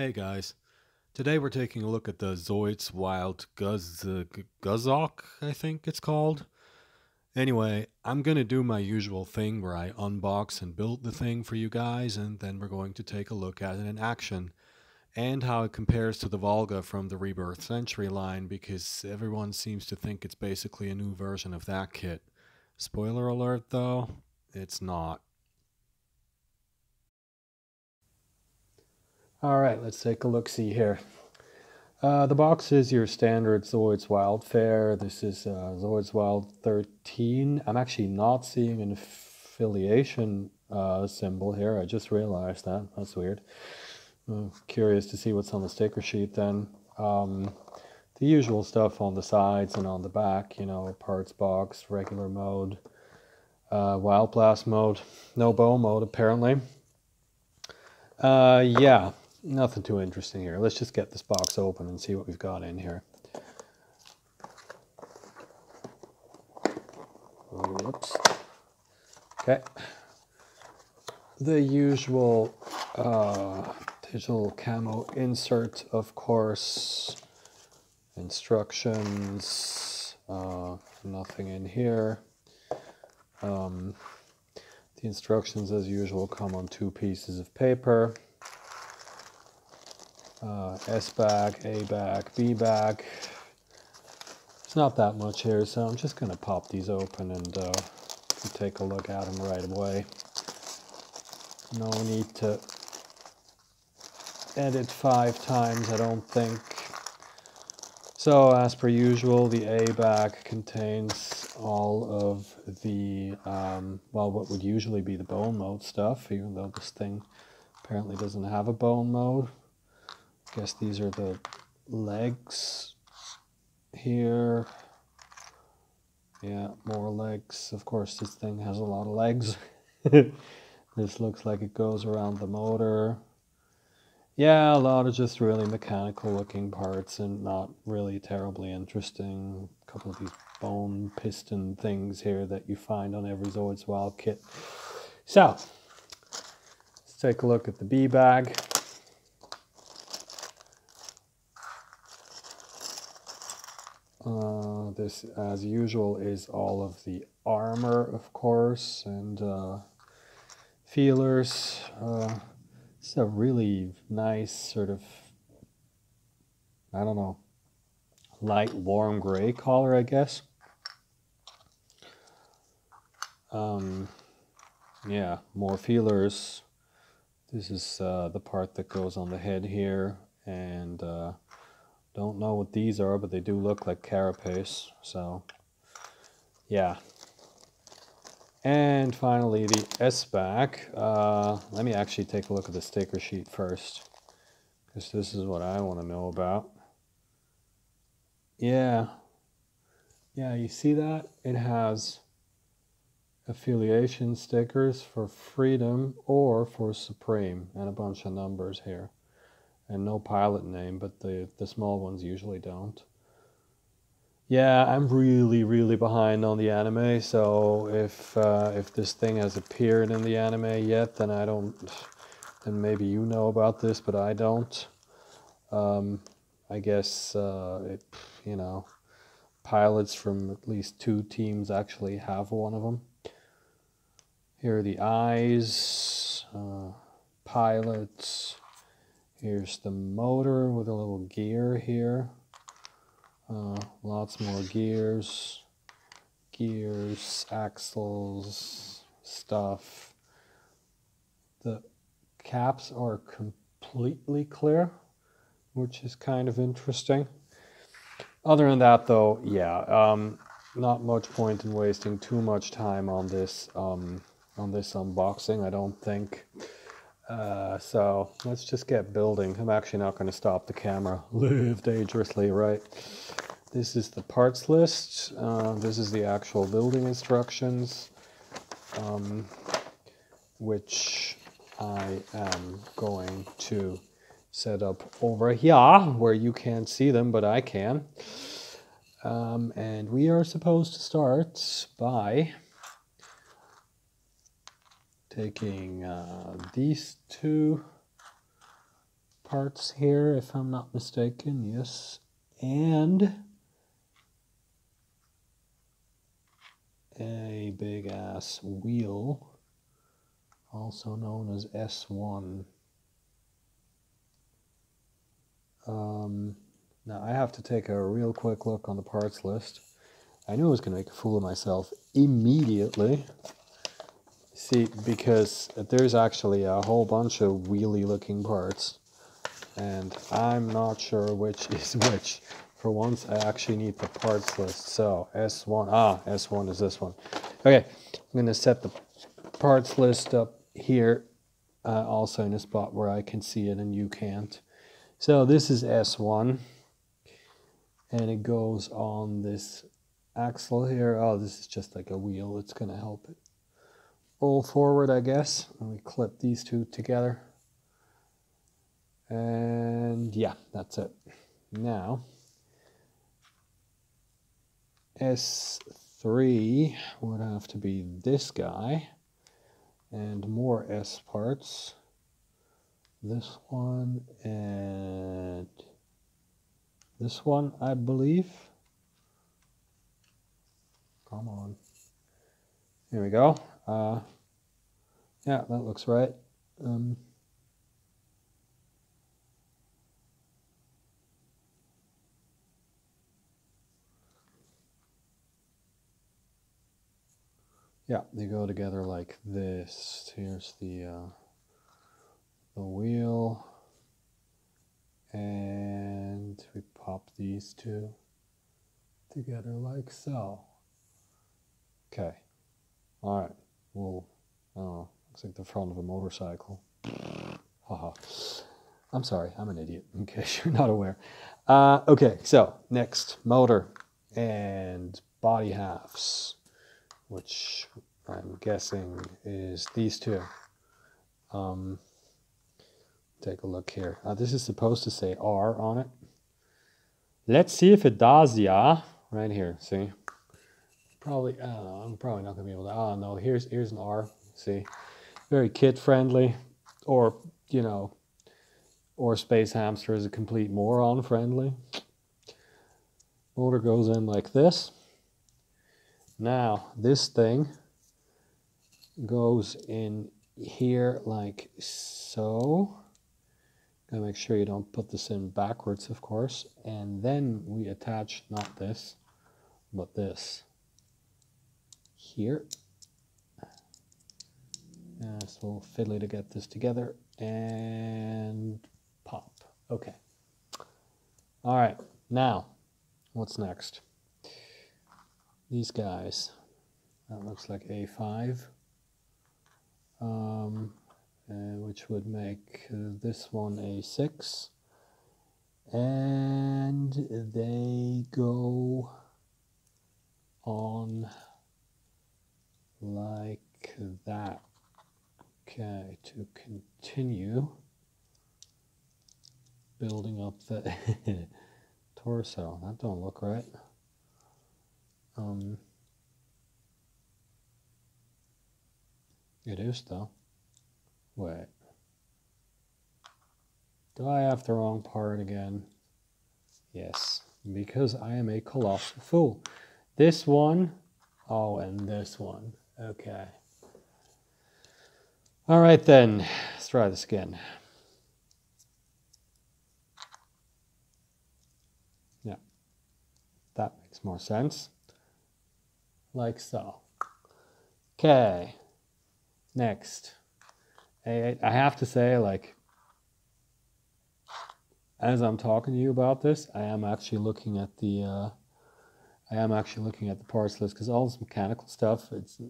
Hey guys, today we're taking a look at the Zoids Wild Guz Gusock, I think it's called. Anyway, I'm gonna do my usual thing where I unbox and build the thing for you guys, and then we're going to take a look at it in action and how it compares to the Valga from the Rebirth Century line because everyone seems to think it's basically a new version of that kit. Spoiler alert though, it's not. All right, let's take a look see here. Uh, the box is your standard Zoids Wild Fare. This is uh, Zoids Wild 13. I'm actually not seeing an affiliation uh, symbol here. I just realized that. That's weird. I'm curious to see what's on the sticker sheet then. Um, the usual stuff on the sides and on the back, you know, parts box, regular mode, uh, Wild Blast mode, no bow mode apparently. Uh, yeah, nothing too interesting here. Let's just get this box open and see what we've got in here. Whoops. Okay. The usual uh, digital camo insert, of course. Instructions. Uh, nothing in here. Um, the instructions, as usual, come on two pieces of paper uh, S back, A back, B back. It's not that much here, so I'm just going to pop these open and uh, take a look at them right away. No need to edit five times, I don't think. So, as per usual, the A back contains all of the, um, well, what would usually be the bone mode stuff, even though this thing apparently doesn't have a bone mode guess these are the legs here. Yeah, more legs. Of course, this thing has a lot of legs. this looks like it goes around the motor. Yeah, a lot of just really mechanical looking parts and not really terribly interesting. A couple of these bone piston things here that you find on every Zoids Wild kit. So, let's take a look at the B bag. Uh, this, as usual, is all of the armor, of course, and uh, feelers. Uh, it's a really nice sort of, I don't know, light warm gray color, I guess. Um, yeah, more feelers. This is uh, the part that goes on the head here, and uh, don't know what these are, but they do look like carapace. So, yeah. And finally, the S-back. Uh, let me actually take a look at the sticker sheet first. Because this is what I want to know about. Yeah. Yeah, you see that? It has affiliation stickers for Freedom or for Supreme and a bunch of numbers here and no pilot name, but the, the small ones usually don't. Yeah, I'm really, really behind on the anime, so if uh, if this thing has appeared in the anime yet, then I don't, then maybe you know about this, but I don't. Um, I guess, uh, it, you know, pilots from at least two teams actually have one of them. Here are the eyes, uh, pilots, Here's the motor with a little gear here. Uh, lots more gears, gears, axles, stuff. The caps are completely clear, which is kind of interesting. Other than that, though, yeah, um, not much point in wasting too much time on this um, on this unboxing. I don't think. Uh, so let's just get building. I'm actually not going to stop the camera. Live dangerously, right? This is the parts list. Uh, this is the actual building instructions, um, which I am going to set up over here where you can't see them, but I can. Um, and we are supposed to start by taking uh, these two parts here, if I'm not mistaken. Yes. And a big ass wheel, also known as S1. Um, now I have to take a real quick look on the parts list. I knew I was going to make a fool of myself immediately. See, because there's actually a whole bunch of wheelie looking parts and I'm not sure which is which. For once, I actually need the parts list. So S1, ah, S1 is this one. Okay, I'm to set the parts list up here, uh, also in a spot where I can see it and you can't. So this is S1, and it goes on this axle here. Oh, this is just like a wheel. It's to help it roll forward, I guess. And we clip these two together. And yeah, that's it. Now, S3 would have to be this guy and more S parts. This one and this one, I believe. Come on. Here we go. Uh, yeah, that looks right. Um, Yeah, they go together like this. Here's the uh, the wheel, and we pop these two together like so. Okay, all right. Well, oh, looks like the front of a motorcycle. Haha. I'm sorry, I'm an idiot. In case you're not aware. Uh, okay, so next motor and body halves which I'm guessing is these two. Um, take a look here. Uh, this is supposed to say R on it. Let's see if it does, yeah. Right here, see? Probably, know, I'm probably not to be able to, oh no, here's, here's an R, see? Very kid-friendly, or, you know, or Space Hamster is a complete moron-friendly. Motor goes in like this. Now, this thing goes in here like so. Gotta make sure you don't put this in backwards, of course. And then we attach not this, but this here. Uh, a little fiddly to get this together and pop. Okay. All right. Now, what's next? these guys. That looks like A5, um, uh, which would make uh, this one A6. And they go on like that. Okay, to continue building up the torso. That don't look right. Um, it is though. Wait. Do I have the wrong part again? Yes, because I am a colossal fool. This one, oh, and this one. Okay. All right then, let's try this again. Yeah, that makes more sense like so. Okay, next. I, have to say, like, as I'm talking to you about this, I am actually looking at the, uh, I am actually looking at the parts list because all this mechanical stuff, it's,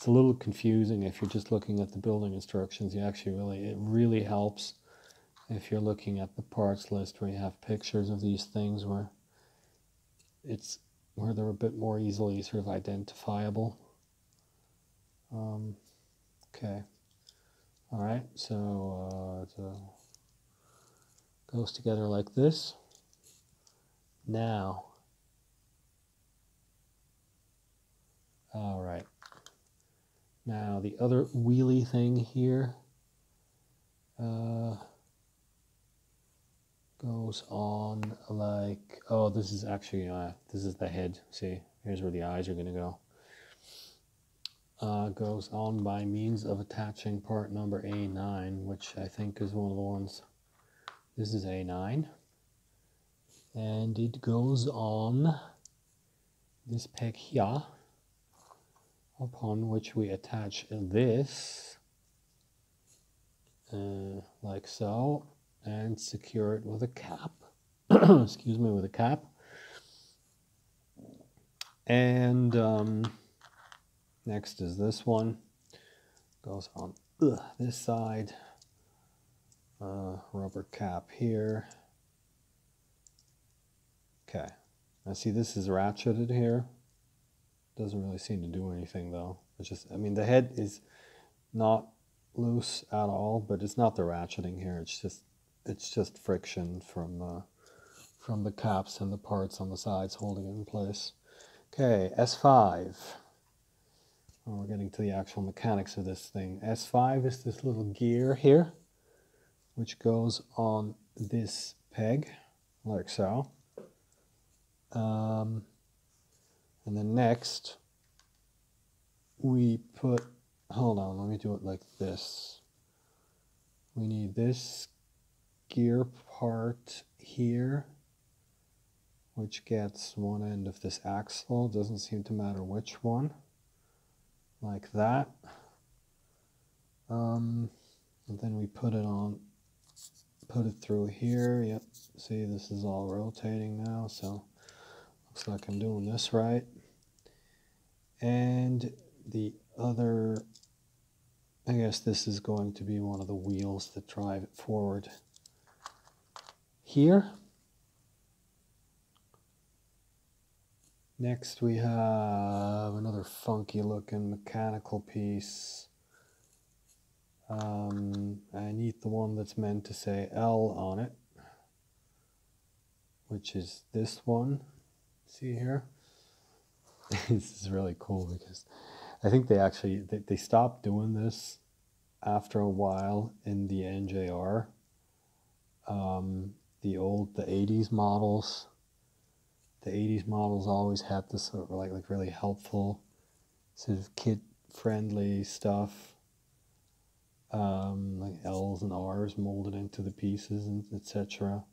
it's a little confusing if you're just looking at the building instructions. You actually really, it really helps if you're looking at the parts list where you have pictures of these things where it's where they're a bit more easily sort of identifiable. Um, okay. All right, so uh, it uh, goes together like this. Now, all right. Now the other wheelie thing here. Uh, goes on like oh this is actually uh, this is the head. See here's where the eyes are going to go. Uh, goes on by means of attaching part number A9 which I think is one of the ones. This is A9 and it goes on this peg here upon which we attach this uh, like so and secure it with a cap. Excuse me with a cap. And um, next is this one. Goes on ugh, this side. Uh, rubber cap here. Okay. Now see this is ratcheted here doesn't really seem to do anything though it's just I mean the head is not loose at all but it's not the ratcheting here it's just it's just friction from uh, from the caps and the parts on the sides holding it in place. Okay, S5. Oh, we're getting to the actual mechanics of this thing. S5 is this little gear here, which goes on this peg, like so. Um, and then next, we put, hold on, let me do it like this. We need this gear part here, which gets one end of this axle. Doesn't seem to matter which one. Like that. Um, and then we put it on, put it through here. Yep, see this is all rotating now, so looks like I'm doing this right. And the other, I guess this is going to be one of the wheels that drive it forward here. Next we have another funky looking mechanical piece. Um, I need the one that's meant to say L on it, which is this one. See here? this is really cool because I think they actually they, they stopped doing this after a while in the NJR. Um, the old the 80s models the 80s models always had this sort of like like really helpful sort of kid friendly stuff um, like L's and R's molded into the pieces and etc.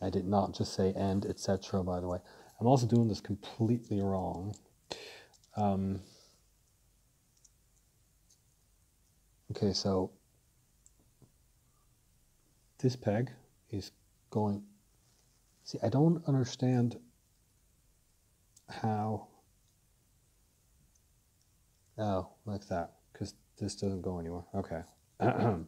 I did not just say and etc. By the way, I'm also doing this completely wrong. Um, okay, so this peg is going, see, I don't understand how, oh, like that, because this doesn't go anywhere. Okay.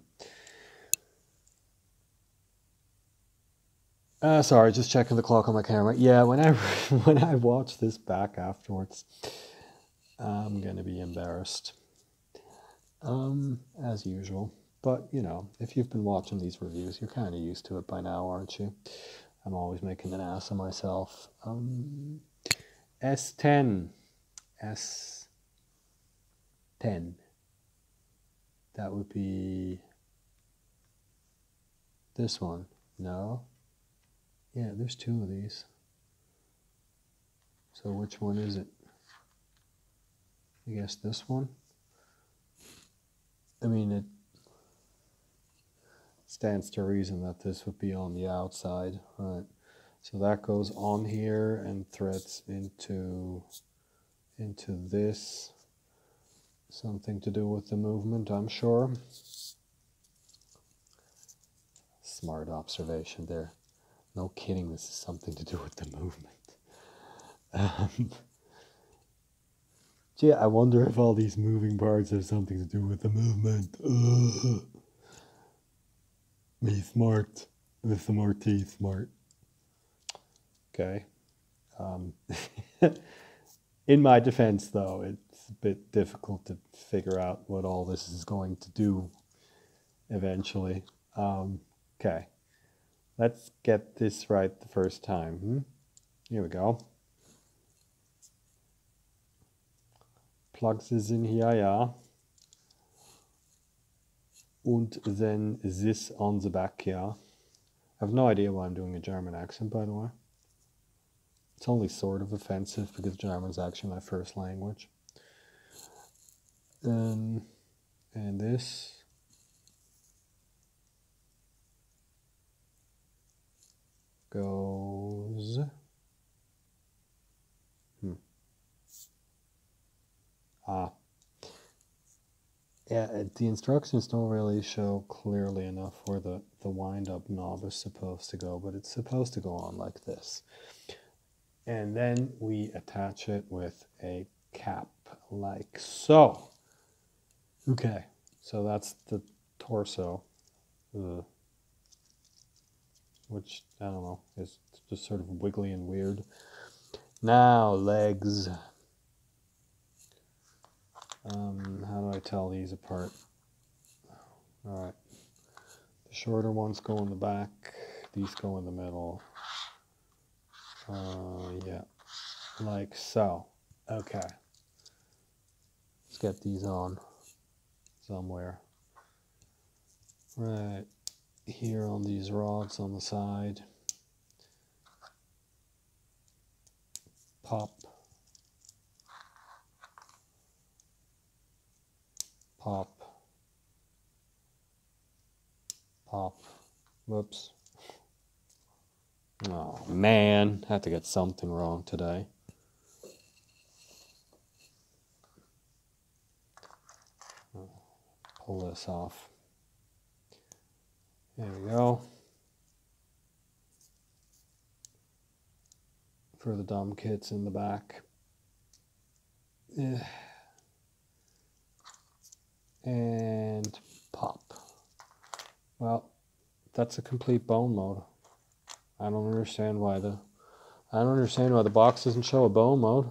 Uh, sorry, just checking the clock on my camera. Yeah, when I when I watch this back afterwards, I'm gonna be embarrassed, um, as usual. But, you know, if you've been watching these reviews, you're kind of used to it by now, aren't you? I'm always making an ass of myself. Um, S10. S10. That would be this one. No? Yeah, there's two of these. So which one is it? I guess this one. I mean, it stands to reason that this would be on the outside, right? So that goes on here and threads into into this. Something to do with the movement, I'm sure. Smart observation there. No kidding, this is something to do with the movement. Um, gee, I wonder if all these moving parts have something to do with the movement. Ugh. Me smart. With some more T smart. Okay. Um, in my defense, though, it's a bit difficult to figure out what all this is going to do eventually. Um, okay. Let's get this right the first time. Hmm? Here we go. Plugs is in here, yeah and then this on the back here. I have no idea why I'm doing a German accent, by the way. It's only sort of offensive because German is actually my first language. Um, and this. Goes. Hmm. Ah. Yeah, the instructions don't really show clearly enough where the, the wind up knob is supposed to go, but it's supposed to go on like this. And then we attach it with a cap like so. Okay, so that's the torso, uh, which I don't know It's just sort of wiggly and weird. Now legs. Um, how do I tell these apart? All right, the shorter ones go in the back. These go in the middle. Uh, yeah, like so. Okay, let's get these on somewhere. Right here on these rods on the side. Pop. Pop. Pop. Whoops. Oh man, I have to get something wrong today. pull this off. There we go. For the dumb kits in the back. Yeah. And pop. Well, that's a complete bone mode. I don't understand why the I don't understand why the box doesn't show a bone mode.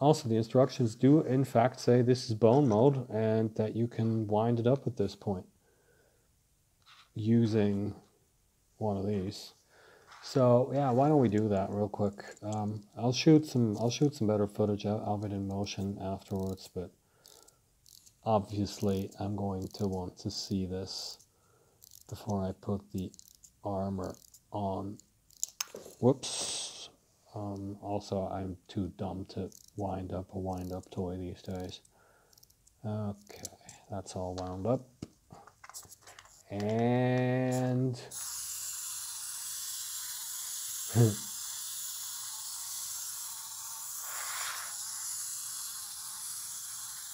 Also, the instructions do in fact say this is bone mode and that you can wind it up at this point using one of these. So yeah, why don't we do that real quick? Um, I'll shoot some. I'll shoot some better footage of it in motion afterwards, but obviously I'm going to want to see this before I put the armor on. Whoops. Um, also, I'm too dumb to wind up a wind up toy these days. Okay, that's all wound up. And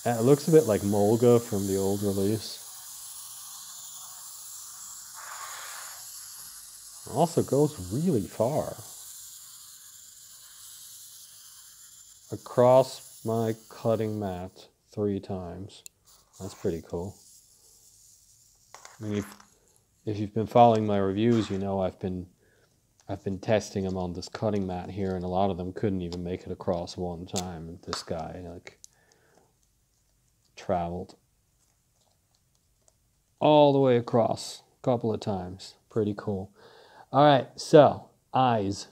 it looks a bit like Molga from the old release. Also goes really far. across my cutting mat three times. That's pretty cool. I mean, if, if you've been following my reviews, you know I've been I've been testing them on this cutting mat here, and a lot of them couldn't even make it across one time. This guy like traveled all the way across a couple of times. Pretty cool. All right, so eyes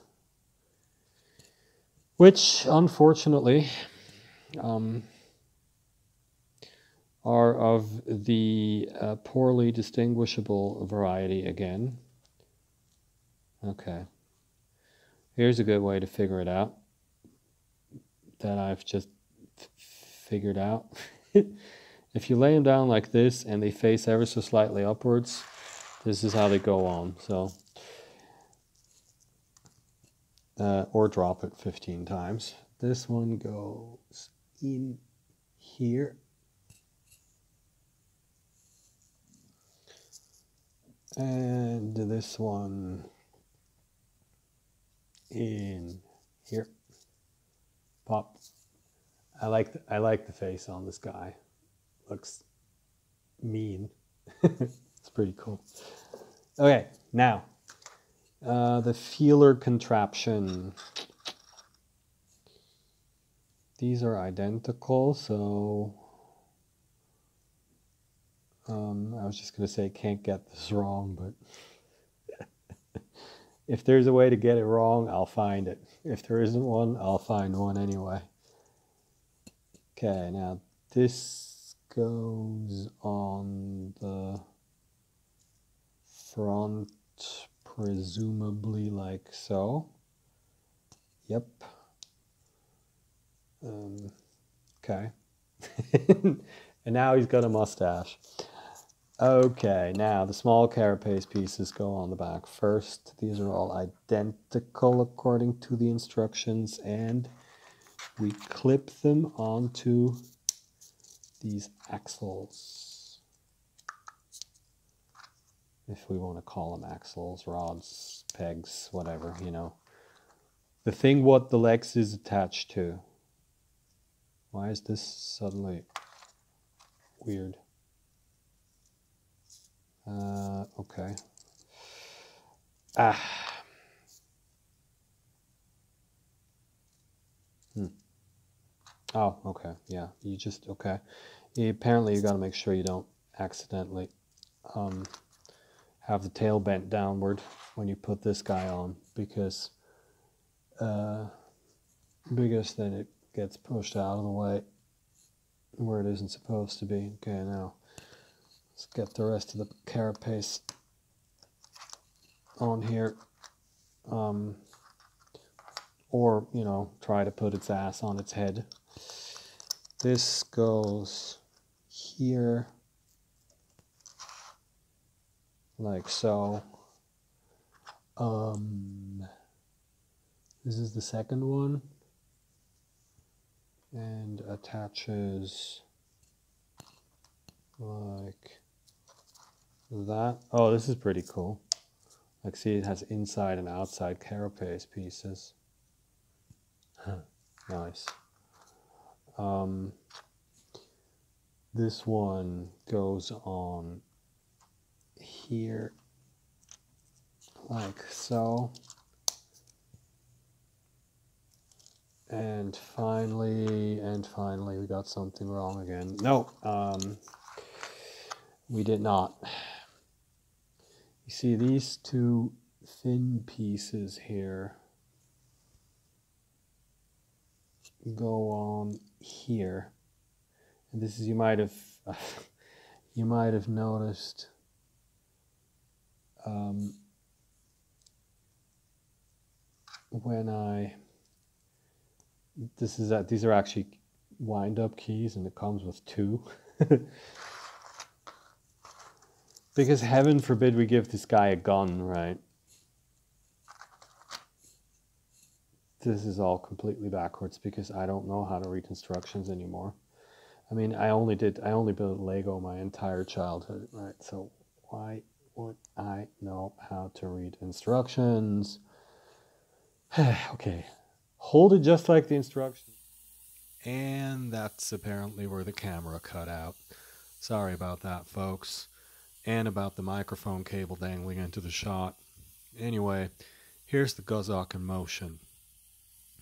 which unfortunately um, are of the uh, poorly distinguishable variety again. Okay. Here's a good way to figure it out that I've just figured out. if you lay them down like this and they face ever so slightly upwards, this is how they go on. So uh, or drop it 15 times. This one goes in here. And this one in here. Pop. I like the, I like the face on this guy. Looks mean. it's pretty cool. Okay, now uh, the feeler contraption. These are identical, so um, I was just to say can't get this wrong, but if there's a way to get it wrong, I'll find it. If there isn't one, I'll find one anyway. Okay, now this goes on the front, presumably like so. Yep. Um, okay. and now he's got a mustache. Okay, now the small carapace pieces go on the back first. These are all identical according to the instructions and we clip them onto these axles. If we want to call them axles, rods, pegs, whatever, you know. The thing what the legs is attached to. Why is this suddenly weird? Uh, okay. Ah. Hmm. Oh, okay. Yeah, you just, okay. You, apparently you got to make sure you don't accidentally um, have the tail bent downward when you put this guy on because uh, because then it gets pushed out of the way where it isn't supposed to be. Okay, now Let's get the rest of the carapace on here. Um, or, you know, try to put its ass on its head. This goes here, like so. Um, this is the second one and attaches like that. Oh, this is pretty cool. Like, see, it has inside and outside carapace pieces. nice. Um, this one goes on here, like so. And finally, and finally, we got something wrong again. No, um, we did not. See these two thin pieces here go on here. And this is, you might have, you might have noticed um, when I, this is that, these are actually wind up keys and it comes with two. Because heaven forbid we give this guy a gun, right? This is all completely backwards because I don't know how to read instructions anymore. I mean, I only did, I only built Lego my entire childhood, right? So why would I know how to read instructions? okay, hold it just like the instructions. And that's apparently where the camera cut out. Sorry about that, folks and about the microphone cable dangling into the shot. Anyway, here's the Gusock in motion.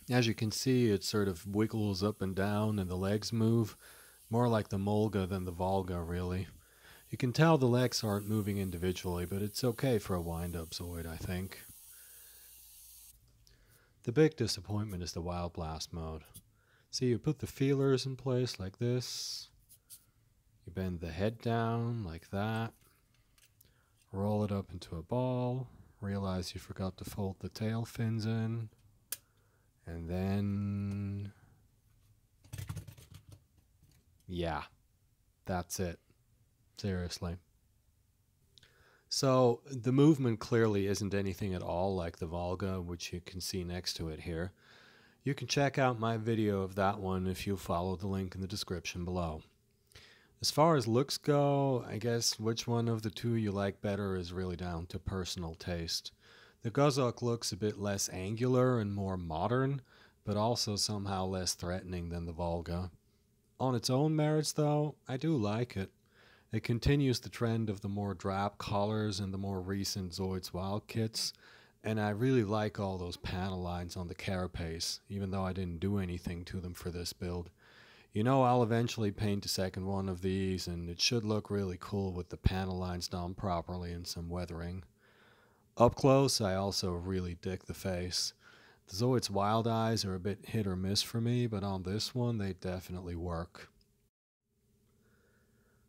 As you can see, it sort of wiggles up and down and the legs move, more like the Molga than the Valga, really. You can tell the legs aren't moving individually, but it's okay for a wind-up Zoid, I think. The big disappointment is the Wild Blast mode. See, you put the feelers in place like this. You bend the head down like that roll it up into a ball, realize you forgot to fold the tail fins in, and then. Yeah, that's it. Seriously. So the movement clearly isn't anything at all like the Valga, which you can see next to it here. You can check out my video of that one if you follow the link in the description below. As far as looks go, I guess which one of the two you like better is really down to personal taste. The Gusock looks a bit less angular and more modern, but also somehow less threatening than the Valga. On its own merits, though, I do like it. It continues the trend of the more drab colors and the more recent Zoids Wild kits, and I really like all those panel lines on the carapace, even though I didn't do anything to them for this build. You know, I'll eventually paint a second one of these, and it should look really cool with the panel lines done properly and some weathering. Up close, I also really dig the face. The Zoid's wild eyes are a bit hit or miss for me, but on this one, they definitely work.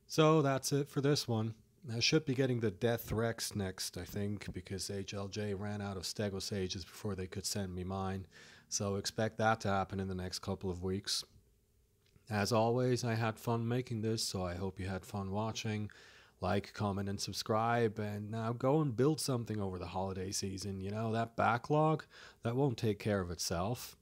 So that's it for this one. I should be getting the Death Rex next, I think, because HLJ ran out of Stegosages before they could send me mine. So expect that to happen in the next couple of weeks. As always, I had fun making this, so I hope you had fun watching. Like, comment, and subscribe, and now go and build something over the holiday season. You know, that backlog, that won't take care of itself.